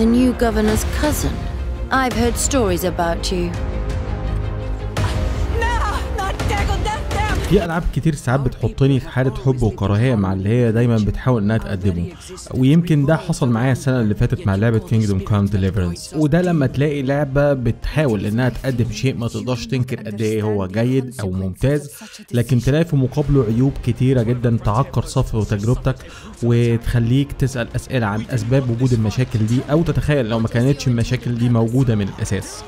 The new governor's cousin. I've heard stories about you. في ألعاب كتير ساعات بتحطني في حالة حب وكراهية مع اللي هي دايما بتحاول إنها تقدمه. ويمكن ده حصل معايا السنة اللي فاتت مع لعبة Kingdom Come Deliverance وده لما تلاقي لعبة بتحاول إنها تقدم شيء ما تقدرش تنكر قد إيه هو جيد أو ممتاز لكن تلاقي في مقابله عيوب كتيرة جدا تعكر صفو تجربتك وتخليك تسأل أسئلة عن أسباب وجود المشاكل دي أو تتخيل لو ما كانتش المشاكل دي موجودة من الأساس.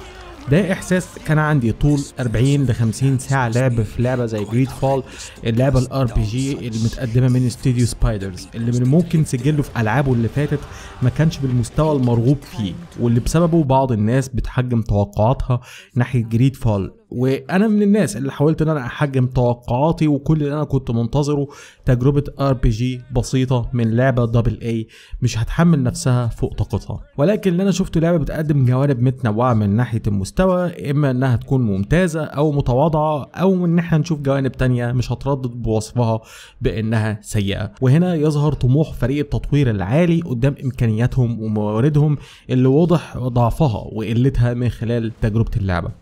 ده إحساس كان عندي طول 40 ل 50 ساعة لعب في لعبة زي GreedFall اللعبه ال RPG المتقدمه من استوديو Spiders اللي من ممكن سجله في ألعابه اللي فاتت ما كانش بالمستوى المرغوب فيه واللي بسببه بعض الناس بتحجم توقعاتها ناحية GreedFall وأنا من الناس اللي حاولت إن أنا أحجم توقعاتي وكل اللي أنا كنت منتظره تجربة RPG بسيطة من لعبة double A مش هتحمل نفسها فوق طاقتها. ولكن اللي أنا شفته لعبة بتقدم جوانب متنوعة من ناحية المستوى إما إنها تكون ممتازة أو متواضعة أو إن إحنا نشوف جوانب تانية مش هتردد بوصفها بإنها سيئة. وهنا يظهر طموح فريق التطوير العالي قدام إمكانياتهم ومواردهم اللي واضح ضعفها وقلتها من خلال تجربة اللعبة.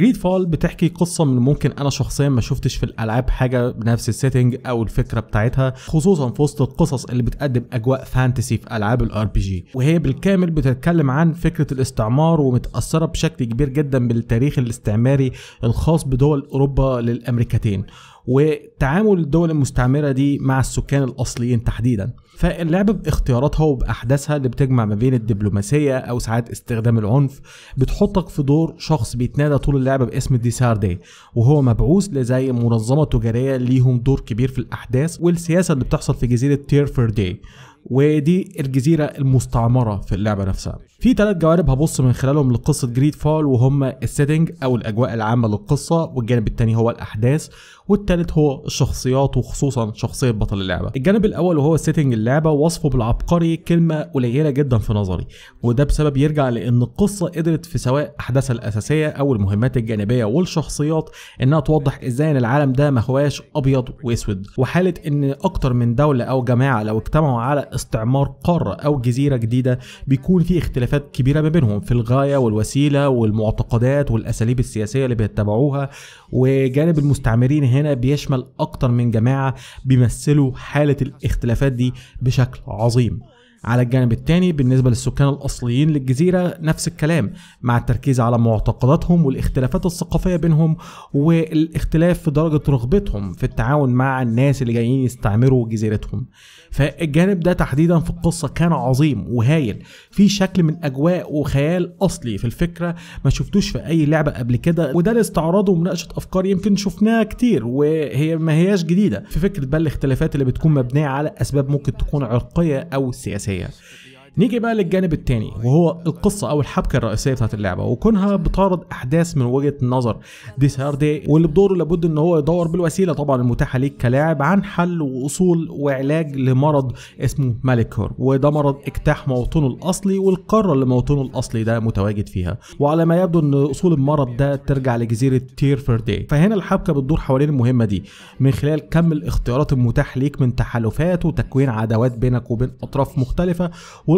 GreedFall بتحكي قصة من ممكن أنا شخصيا ما شفتش في الألعاب حاجة بنفس ال setting أو الفكرة بتاعتها خصوصا في وسط القصص اللي بتقدم أجواء fantasy في ألعاب ال RPG وهي بالكامل بتتكلم عن فكرة الاستعمار ومتأثرة بشكل كبير جدا بالتاريخ الاستعماري الخاص بدول أوروبا للأمريكتين. وتعامل الدول المستعمرة دي مع السكان الأصليين تحديدا. فاللعبة باختياراتها وبأحداثها اللي بتجمع ما بين الدبلوماسية أو ساعات استخدام العنف بتحطك في دور شخص بيتنادى طول اللعبة باسم De Sardet وهو مبعوث لزي منظمة تجارية ليهم دور كبير في الأحداث والسياسة اللي بتحصل في جزيرة Teer Fradee ودي الجزيرة المستعمرة في اللعبة نفسها. في ثلاث جوانب هبص من خلالهم لقصة GreedFall وهم ال setting أو الأجواء العامة للقصة والجانب الثاني هو الأحداث والثالث هو الشخصيات وخصوصا شخصية بطل اللعبة. الجانب الأول وهو سيتنج اللعبة وصفه بالعبقري كلمة قليلة جدا في نظري. وده بسبب يرجع لأن القصة قدرت في سواء أحداثها الأساسية أو المهمات الجانبية والشخصيات إنها توضح إزاي إن العالم ده ما هواش أبيض وأسود. وحالة إن أكتر من دولة أو جماعة لو اجتمعوا على استعمار قارة أو جزيرة جديدة بيكون في اختلافات كبيرة ما بينهم في الغاية والوسيلة والمعتقدات والأساليب السياسية اللي بيتبعوها. وجانب المستعمرين هنا بيشمل أكتر من جماعة بيمثلوا حالة الاختلافات دي بشكل عظيم. على الجانب الثاني بالنسبة للسكان الأصليين للجزيرة نفس الكلام مع التركيز على معتقداتهم والاختلافات الثقافية بينهم والاختلاف في درجة رغبتهم في التعاون مع الناس اللي جايين يستعمروا جزيرتهم. فالجانب ده تحديدا في القصة كان عظيم وهايل في شكل من أجواء وخيال أصلي في الفكرة ما شفتوش في أي لعبة قبل كده وده لاستعراض ومناقشة أفكار يمكن شفناها كتير وهي ما هياش جديدة. في فكرة بقى الاختلافات اللي بتكون مبنية على أسباب ممكن تكون عرقية أو سياسية. ceia. نيجي بقى للجانب الثاني وهو القصة أو الحبكة الرئيسية بتاعت اللعبة. وكونها بتعرض أحداث من وجهة نظر. ديساردي واللي بدوره لابد إن هو يدور بالوسيلة طبعا المتاحة ليك كلاعب عن حل وأصول وعلاج لمرض اسمه ماليكور. وده مرض اجتاح موطنه الأصلي والقارة اللي موطنه الأصلي ده متواجد فيها. وعلى ما يبدو إن أصول المرض ده ترجع لجزيرة تيرفردي فهنا الحبكة بتدور حوالين المهمة دي. من خلال كم الاختيارات المتاح ليك من تحالفات وتكوين عداوات بينك وبين أطراف مختلفة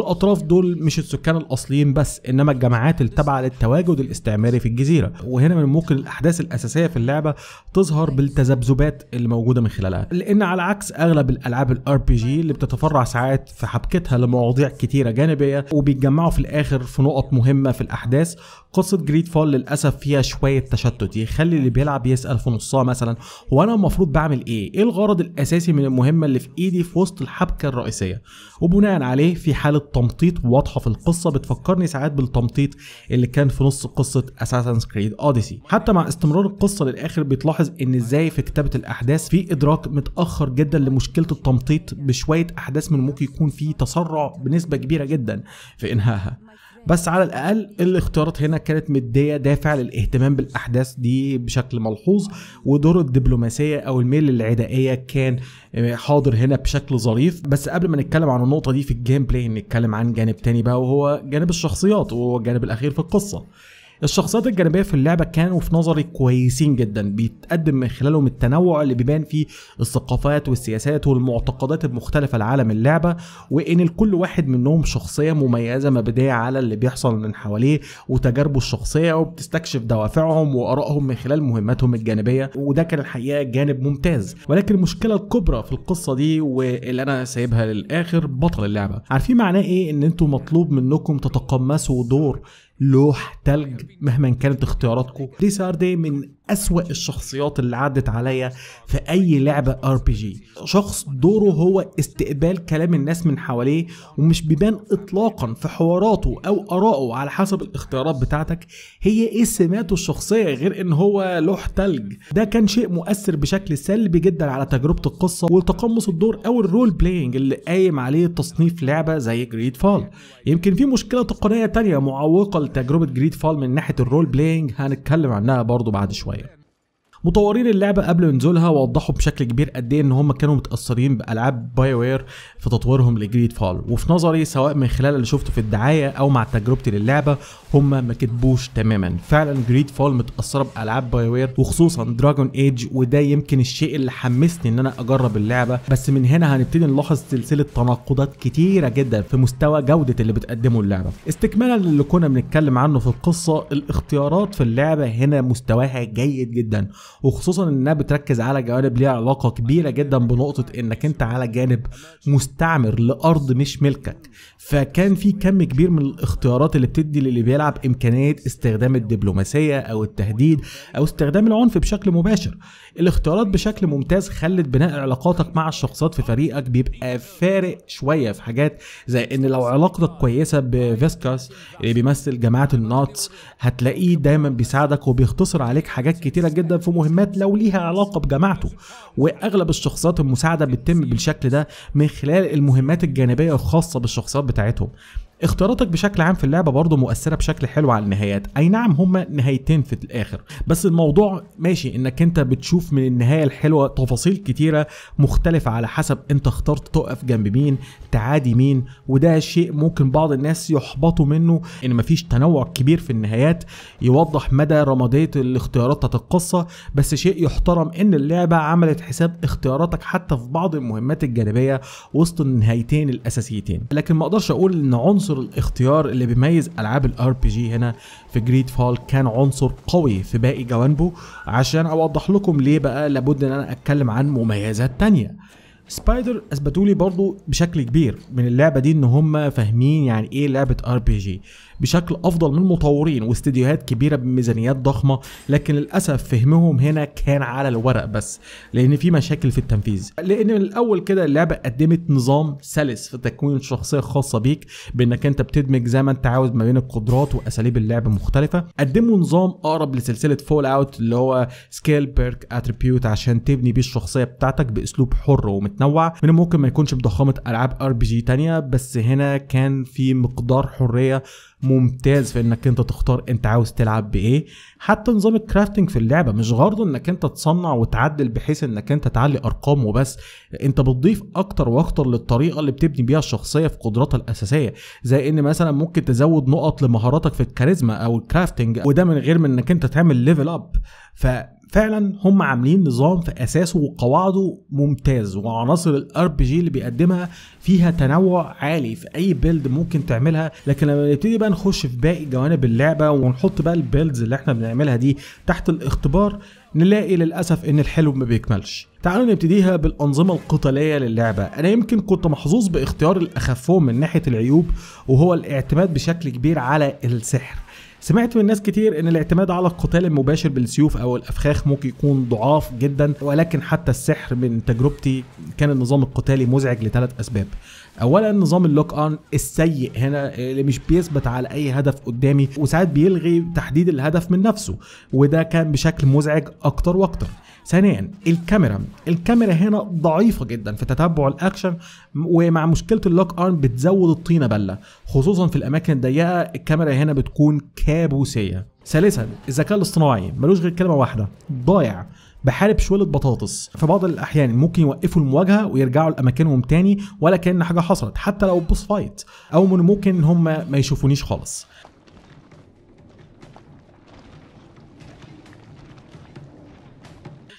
والاطراف دول مش السكان الأصليين بس إنما الجماعات التابعة للتواجد الاستعماري في الجزيرة. وهنا من ممكن الأحداث الأساسية في اللعبة تظهر بالتذبذبات اللي موجوده من خلالها. لأن على عكس أغلب الألعاب ال RPG اللي بتتفرع ساعات في حبكتها لمواضيع كتيرة جانبية وبيتجمعوا في الآخر في نقط مهمة في الأحداث قصة GreedFall للأسف فيها شوية تشتت يخلي اللي بيلعب يسأل في نصها مثلا هو أنا المفروض بعمل إيه؟ إيه الغرض الأساسي من المهمة اللي في إيدي في وسط الحبكة الرئيسية؟ وبناء عليه في حالة تمطيط واضحة في القصة. بتفكرني ساعات بالتمطيط اللي كان في نص قصة اساسنز كريد اوديسي حتى مع استمرار القصة للآخر بتلاحظ إن إزاي في كتابة الأحداث في إدراك متأخر جدا لمشكلة التمطيط بشوية أحداث من ممكن يكون في تسرع بنسبة كبيرة جدا في إنهائها. بس على الأقل الاختيارات هنا كانت مدية دافع للاهتمام بالأحداث دي بشكل ملحوظ ودور الدبلوماسية أو الميل العدائية كان حاضر هنا بشكل ظريف. بس قبل ما نتكلم عن النقطة دي في ال gameplay نتكلم عن جانب تاني بقى وهو جانب الشخصيات وهو الجانب الأخير في القصة. الشخصيات الجانبية في اللعبة كانوا في نظري كويسين جدا بيتقدم من خلالهم التنوع اللي بيبان فيه الثقافات والسياسات والمعتقدات المختلفة لعالم اللعبة وإن كل واحد منهم شخصية مميزة مبدئية على اللي بيحصل من حواليه وتجاربه الشخصية وبتستكشف دوافعهم وآرائهم من خلال مهماتهم الجانبية وده كان الحقيقة جانب ممتاز. ولكن المشكلة الكبرى في القصة دي واللي أنا سايبها للآخر بطل اللعبة. عارفين معناه إيه؟ إن أنتم مطلوب منكم تتقمصوا دور لوح تلج مهما كانت اختياراتكم دي من أسوأ الشخصيات اللي عدت عليا في أي لعبة RPG شخص دوره هو استقبال كلام الناس من حواليه ومش بيبان إطلاقا في حواراته أو آرائه على حسب الاختيارات بتاعتك. هي إيه سماته الشخصية غير إن هو لوح تلج؟ ده كان شيء مؤثر بشكل سلبي جدا على تجربة القصة وتقمص الدور أو ال role playing اللي قايم عليه تصنيف لعبة زي GreedFall يمكن في مشكلة تقنية تانية معوقة لتجربة GreedFall من ناحية ال role playing هنتكلم عنها برضو بعد شوية. مطورين اللعبة قبل نزولها وضحوا بشكل كبير قد إيه إن هم كانوا متأثرين بألعاب BioWare في تطويرهم ل GreedFall وفي نظري سواء من خلال اللي شفته في الدعاية أو مع تجربتي للعبة هم ما كدبوش تماما. فعلا GreedFall متأثرة بألعاب BioWare وخصوصا Dragon Age وده يمكن الشيء اللي حمسني إن أنا أجرب اللعبة. بس من هنا هنبتدي نلاحظ سلسلة تناقضات كتيرة جدا في مستوى جودة اللي بتقدمه اللعبة. استكمالا للي كنا بنتكلم عنه في القصة الاختيارات في اللعبة هنا مستواها جيد جدا. وخصوصا إنها بتركز على جوانب ليها علاقة كبيرة جدا بنقطة إنك أنت على جانب مستعمر لأرض مش ملكك. فكان في كم كبير من الاختيارات اللي بتدي للي بيلعب إمكانية استخدام الدبلوماسية أو التهديد أو استخدام العنف بشكل مباشر. الاختيارات بشكل ممتاز خلت بناء علاقاتك مع الشخصيات في فريقك بيبقى فارق شوية في حاجات زي إن لو علاقتك كويسة بفيسكاس اللي بيمثل جماعة الناتس هتلاقيه دايما بيساعدك وبيختصر عليك حاجات كتيرة جدا في مهمات لو ليها علاقة بجماعته وأغلب الشخصيات المساعدة بتتم بالشكل ده من خلال المهمات الجانبية الخاصة بالشخصيات بتاعتهم. اختياراتك بشكل عام في اللعبة برضه مؤثرة بشكل حلو على النهايات. أي نعم هما نهايتين في الآخر. بس الموضوع ماشي إنك أنت بتشوف من النهاية الحلوة تفاصيل كتيرة مختلفة على حسب أنت اخترت تقف جنب مين تعادي مين وده شيء ممكن بعض الناس يحبطوا منه إن مفيش تنوع كبير في النهايات. يوضح مدى رمادية الاختيارات القصة بس شيء يحترم إن اللعبة عملت حساب اختياراتك حتى في بعض المهمات الجانبية وسط النهايتين الأساسيتين. لكن ما أقدرش أقول إن عنصر الاختيار اللي بيميز ألعاب ال RPG هنا في GreedFall كان عنصر قوي في باقي جوانبه. عشان أوضح لكم ليه بقى لابد إن أنا أتكلم عن مميزات تانية. Spiders أثبتوا لي برضو بشكل كبير من اللعبة دي إن هم فاهمين يعني إيه لعبة RPG بشكل أفضل من مطورين واستديوهات كبيرة بميزانيات ضخمة لكن للأسف فهمهم هنا كان على الورق بس لأن في مشاكل في التنفيذ. لأن من الأول كده اللعبة قدمت نظام سلس في تكوين الشخصيه الخاصه بيك بإنك أنت بتدمج زي ما أنت عاوز ما بين القدرات وأساليب اللعب مختلفة. قدموا نظام أقرب لسلسلة Fallout اللي هو skill perk attribute عشان تبني بيه الشخصية بتاعتك بأسلوب حر ومتنوع. من ممكن ما يكونش بضخامة ألعاب RPG تانية بس هنا كان في مقدار حرية ممتاز في إنك أنت تختار أنت عاوز تلعب بإيه. حتى نظام ال crafting في اللعبة مش غرضه إنك أنت تصنع وتعدل بحيث إنك أنت تعلي أرقام وبس. أنت بتضيف أكتر وأكتر للطريقة اللي بتبني بيها الشخصية في قدراتها الأساسية. زي إن مثلا ممكن تزود نقط لمهاراتك في الكاريزما أو ال crafting وده من غير من إنك أنت تعمل level up ف فعلا هم عاملين نظام في أساسه وقواعده ممتاز وعناصر ال RPG اللي بيقدمها فيها تنوع عالي في أي build ممكن تعملها. لكن لما نبتدي بقى نخش في باقي جوانب اللعبة ونحط بقى ال builds اللي إحنا بنعملها دي تحت الاختبار نلاقي للأسف إن الحلو ما بيكملش. تعالوا نبتديها بالأنظمة القتالية للعبة. أنا يمكن كنت محظوظ باختيار الاخفهم من ناحية العيوب وهو الاعتماد بشكل كبير على السحر. سمعت من ناس كتير إن الاعتماد على القتال المباشر بالسيوف أو الأفخاخ ممكن يكون ضعاف جدا ولكن حتى السحر من تجربتي كان النظام القتالي مزعج لثلاث أسباب. اولا نظام ال lock on السيء هنا اللي مش بيثبت على أي هدف قدامي وساعات بيلغي تحديد الهدف من نفسه وده كان بشكل مزعج أكتر وأكتر. ثانيا الكاميرا. الكاميرا هنا ضعيفة جدا في تتبع الأكشن ومع مشكلة ال lock on بتزود الطينة بلة خصوصا في الأماكن الضيقة الكاميرا هنا بتكون كابوسية. ثالثا الذكاء الاصطناعي ملوش غير كلمة واحدة ضايع بحارب شوية بطاطس. في بعض الأحيان ممكن يوقفوا المواجهة ويرجعوا لأماكنهم تاني ولا كأن حاجة حصلت حتى لو boss fight أو من ممكن هم ما يشوفونيش خالص.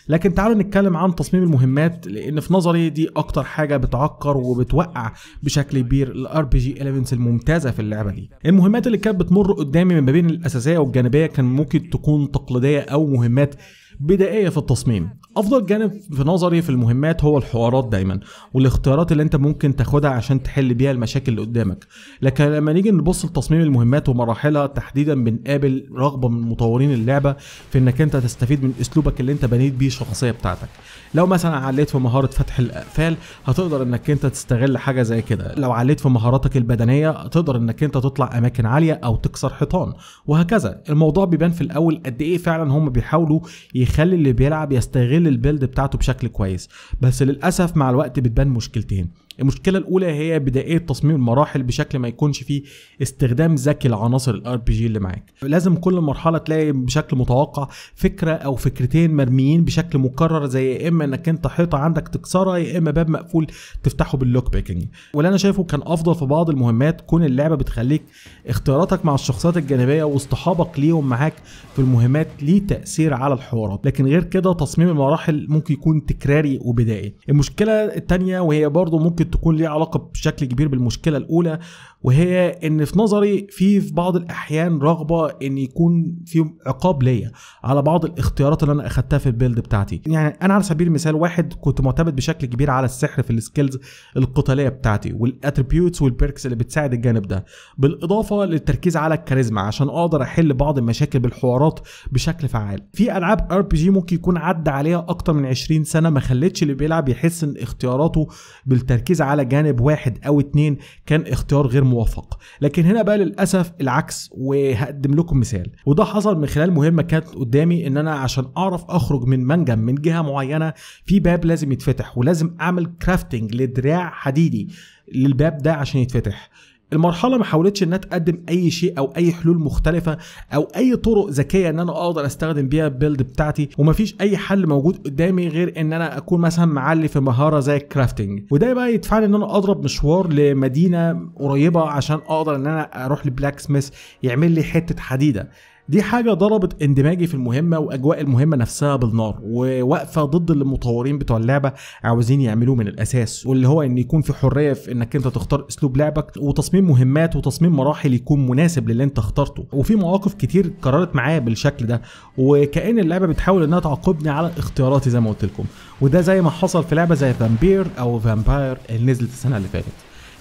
لكن تعالوا نتكلم عن تصميم المهمات لأن في نظري دي أكتر حاجة بتعكر وبتوقع بشكل كبير ال RPG الممتازة في اللعبة دي. المهمات اللي كانت بتمر قدامي ما بين الأساسية والجانبية كان ممكن تكون تقليدية أو مهمات بدائية في التصميم. أفضل جانب في نظري في المهمات هو الحوارات دايما والاختيارات اللي أنت ممكن تاخدها عشان تحل بيها المشاكل اللي قدامك. لكن لما نيجي نبص لتصميم المهمات ومراحلها تحديدا بنقابل رغبة من مطورين اللعبة في إنك أنت تستفيد من أسلوبك اللي أنت بنيت بيه الشخصية بتاعتك. لو مثلا عليت في مهارة فتح الأقفال هتقدر إنك أنت تستغل حاجة زي كده. لو عليت في مهاراتك البدنية تقدر إنك أنت تطلع أماكن عالية أو تكسر حيطان وهكذا. الموضوع بيبان في الأول قد إيه فعلا هم بيحاولوا يخلي اللي بيلعب يستغل ال build بتاعته بشكل كويس. بس للأسف مع الوقت بتبان مشكلتين. المشكلة الأولى هي بدايه تصميم المراحل بشكل ما يكونش فيه استخدام ذكي لعناصر ال RPG اللي معاك. لازم كل مرحلة تلاقي بشكل متوقع فكرة أو فكرتين مرميين بشكل مكرر زي يا إما إنك أنت حيطة عندك تكسرها يا إما باب مقفول تفتحه بال lock picking واللي أنا شايفه كان أفضل في بعض المهمات كون اللعبة بتخليك اختياراتك مع الشخصيات الجانبية واصطحابك ليهم معاك في المهمات ليه تأثير على الحوارات. لكن غير كده تصميم المراحل ممكن يكون تكراري وبدائي. المشكلة الثانية وهي برضو ممكن تكون ليها علاقة بشكل كبير بالمشكلة الأولى. وهي إن في نظري في في بعض الأحيان رغبة إن يكون في عقاب ليا على بعض الاختيارات اللي أنا أخدتها في ال build بتاعتي. يعني أنا على سبيل المثال واحد كنت معتمد بشكل كبير على السحر في ال skills القتالية بتاعتي وال attributes وال perks اللي بتساعد الجانب ده. بالإضافة للتركيز على الكاريزما عشان أقدر أحل بعض المشاكل بالحوارات بشكل فعال. في ألعاب RPG ممكن يكون عدى عليها أكتر من 20 سنة ما خلتش اللي بيلعب يحس إن اختياراته بالتركيز على جانب واحد أو اتنين كان اختيار غير موفق لكن هنا بقى للأسف العكس وهقدم لكم مثال. وده حصل من خلال مهمة كانت قدامي إن أنا عشان أعرف أخرج من منجم من جهة معينة في باب لازم يتفتح ولازم أعمل crafting لدراع حديدي للباب ده عشان يتفتح. المرحلة ما حاولتش إنها تقدم أي شيء أو أي حلول مختلفة أو أي طرق ذكية إن أنا أقدر أستخدم بيها ال build بتاعتي ومفيش أي حل موجود قدامي غير إن أنا أكون مثلا معلي في مهارة زي ال crafting وده بقى يدفعني إن أنا أضرب مشوار لمدينة قريبة عشان أقدر إن أنا أروح ل blacksmith يعمل لي حتة حديدة. دي حاجة ضربت اندماجي في المهمة وأجواء المهمة نفسها بالنار وواقفة ضد اللي المطورين بتوع اللعبة عاوزين يعملوه من الأساس واللي هو إن يكون في حرية في إنك أنت تختار أسلوب لعبك وتصميم مهمات وتصميم مراحل يكون مناسب للي أنت اخترته وفي مواقف كتير اتكررت معايا بالشكل ده وكأن اللعبة بتحاول إنها تعاقبني على اختياراتي زي ما قلت لكم وده زي ما حصل في لعبة زي Vampyr أو Vampyr اللي نزلت السنة اللي فاتت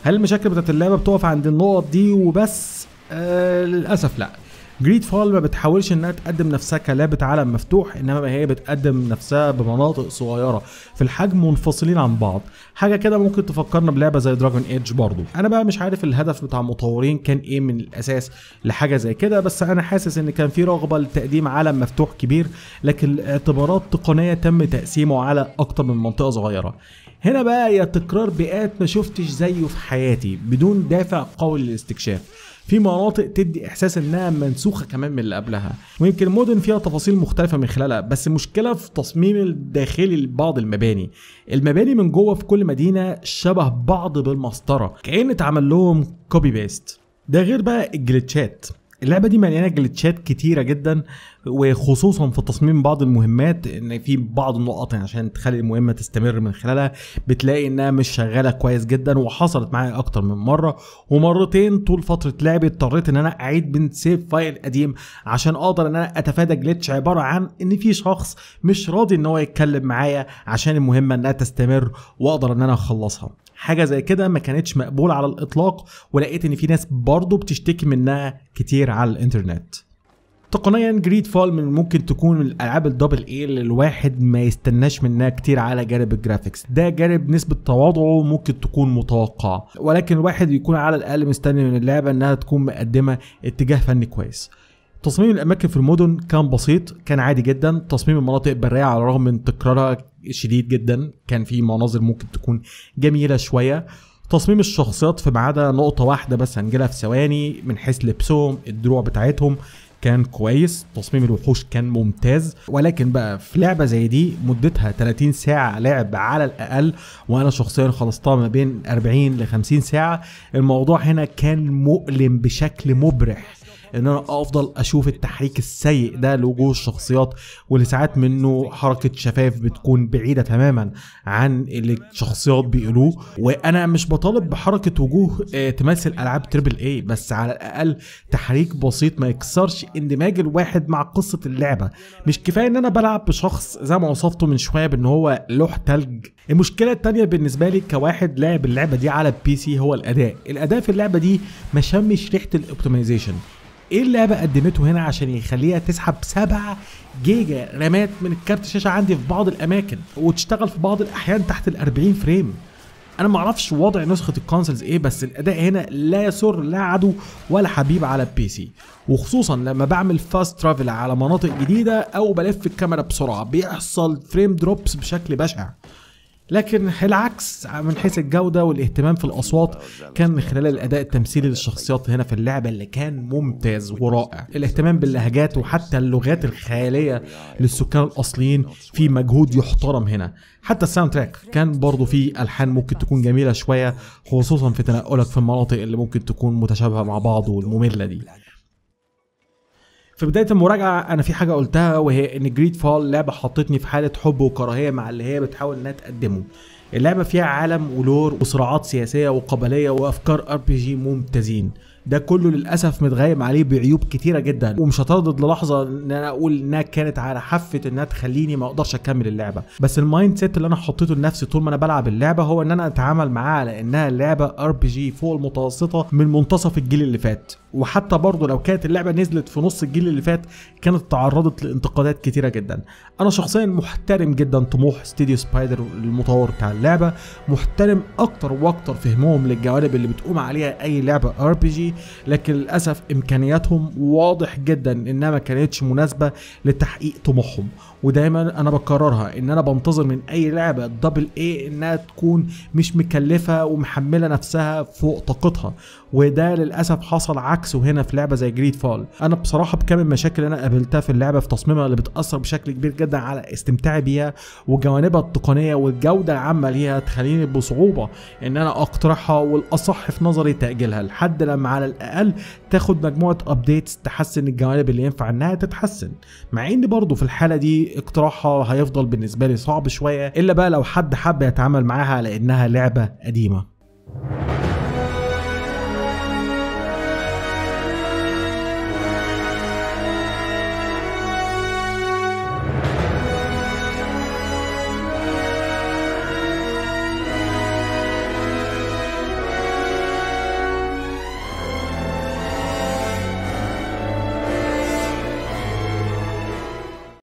هل المشاكل بتاعت اللعبة بتقف عند النقط دي وبس؟ آه للأسف لأ Greedfall ما بتحاولش إنها تقدم نفسها كلعبه عالم مفتوح إنما هي بتقدم نفسها بمناطق صغيرة. في الحجم منفصلين عن بعض. حاجة كده ممكن تفكرنا بلعبة زي دراجون ايدج برضو. أنا بقى مش عارف الهدف بتاع المطورين كان إيه من الأساس لحاجة زي كده بس أنا حاسس إن كان في رغبة لتقديم عالم مفتوح كبير لكن اعتبارات تقنية تم تقسيمه على أكتر من منطقة صغيرة. هنا بقى يا تكرار بيئات ما شفتش زيه في حياتي بدون دافع قوي للاستكشاف. في مناطق تدي إحساس إنها منسوخة كمان من اللي قبلها. ويمكن المدن فيها تفاصيل مختلفة من خلالها بس المشكلة في تصميم الداخلي لبعض المباني. المباني من جوه في كل مدينة شبه بعض بالمسطرة كأن اتعمل لهم copy paste ده غير بقى ال glitchات اللعبة دي مليانة glitchات كتيرة جدا. وخصوصا في تصميم بعض المهمات إن في بعض النقط عشان تخلي المهمة تستمر من خلالها بتلاقي إنها مش شغالة كويس جدا وحصلت معايا أكتر من مرة. ومرتين طول فترة لعبي اضطريت إن أنا أعيد من save file قديم عشان أقدر إن أنا أتفادى glitch عبارة عن إن في شخص مش راضي إن هو يتكلم معايا عشان المهمة إنها تستمر وأقدر إن أنا أخلصها. حاجة زي كده ما كانتش مقبولة على الإطلاق ولقيت إن في ناس برضه بتشتكي منها كتير على الإنترنت. تقنيا Greedfall من ممكن تكون من الألعاب ال double A اللي الواحد ما يستناش منها كتير على جانب ال graphics ده جانب نسبة تواضعه ممكن تكون متوقعه ولكن الواحد يكون على الأقل مستني من اللعبة إنها تكون مقدمة اتجاه فني كويس. تصميم الأماكن في المدن كان بسيط كان عادي جدا. تصميم المناطق البرية على الرغم من تكرارها شديد جدا كان في مناظر ممكن تكون جميلة شوية. تصميم الشخصيات في ما عدا نقطة واحدة بس هنجيلها في ثواني من حيث لبسهم الدروع بتاعتهم. كان كويس تصميم الوحوش كان ممتاز. ولكن بقى في لعبة زي دي مدتها 30 ساعة لعب على الأقل وأنا شخصيا خلصتها ما بين 40 ل 50 ساعة. الموضوع هنا كان مؤلم بشكل مبرح. إن أنا أفضل أشوف التحريك السيء ده لوجوه الشخصيات واللي ساعات منه حركة شفايف بتكون بعيدة تماما عن اللي الشخصيات بيقولوه. وأنا مش بطالب بحركة وجوه آه، تمثل ألعاب triple A بس على الأقل تحريك بسيط ما يكسرش اندماج الواحد مع قصة اللعبة. مش كفاية إن أنا بلعب بشخص زي ما وصفته من شوية بإن هو لوح تلج. المشكلة التانية بالنسبة لي كواحد لاعب اللعبة دي على ال PC هو الأداء. الأداء في اللعبة دي ما شمش ريحة ال optimization إيه اللعبة قدمته هنا عشان يخليها تسحب 7 جيجا رامات من الكارت الشاشة عندي في بعض الأماكن وتشتغل في بعض الأحيان تحت ال 40 frame. أنا ما أعرفش وضع نسخة ال consoles إيه بس الأداء هنا لا يسر لا عدو ولا حبيب على ال PC. وخصوصا لما بعمل fast travel على مناطق جديدة أو بلف الكاميرا بسرعة بيحصل frame drops بشكل بشع. لكن العكس من حيث الجودة والاهتمام في الأصوات كان من خلال الأداء التمثيلي للشخصيات هنا في اللعبة اللي كان ممتاز ورائع. الاهتمام باللهجات وحتى اللغات الخيالية للسكان الأصليين في مجهود يحترم هنا. حتى ال soundtrack كان برضه فيه ألحان ممكن تكون جميلة شوية خصوصا في تنقلك في المناطق اللي ممكن تكون متشابهة مع بعض والمملة دي. في بداية المراجعة أنا في حاجة قلتها وهي إن Greedfall لعبة حطتني في حالة حب وكراهية مع اللي هي بتحاول إنها تقدمه. اللعبة فيها عالم و lore وصراعات سياسية وقبلية وأفكار RPG ممتازين. ده كله للأسف متغيم عليه بعيوب كتيرة جدا. ومش هتردد للحظة إن أنا أقول إنها كانت على حافة إنها تخليني ما أقدرش أكمل اللعبة. بس ال mindset اللي أنا حطيته لنفسي طول ما أنا بلعب اللعبة هو إن أنا أتعامل معاها على إنها لعبة RPG فوق المتوسطة من منتصف الجيل اللي فات. وحتى برضه لو كانت اللعبة نزلت في نص الجيل اللي فات كانت تعرضت لانتقادات كتيرة جدا. أنا شخصيا محترم جدا طموح ستوديو Spider المطور بتاع اللعبة. محترم أكتر وأكتر فهمهم للجوانب اللي بتقوم عليها أي لعبة RPG لكن للأسف إمكانياتهم واضح جدا إنها ما كانتش مناسبة لتحقيق طموحهم. ودايما أنا بكررها إن أنا بنتظر من أي لعبة double A إنها تكون مش مكلفة ومحملة نفسها فوق طاقتها. وده للأسف حصل عكسه هنا في لعبة زي Greedfall أنا بصراحة بكم المشاكل اللي أنا قابلتها في اللعبة في تصميمها اللي بتأثر بشكل كبير جدا على استمتاعي بيها وجوانبها التقنية والجودة العامة ليها تخليني بصعوبة إن أنا أقترحها والأصح في نظري تأجيلها لحد لما على الأقل تاخد مجموعة ابديتس تحسن الجوانب اللي ينفع إنها تتحسن. مع إن برضه في الحالة دي اقتراحها هيفضل بالنسبة لي صعب شوية إلا بقى لو حد حب يتعامل معاها على انها لعبة قديمة.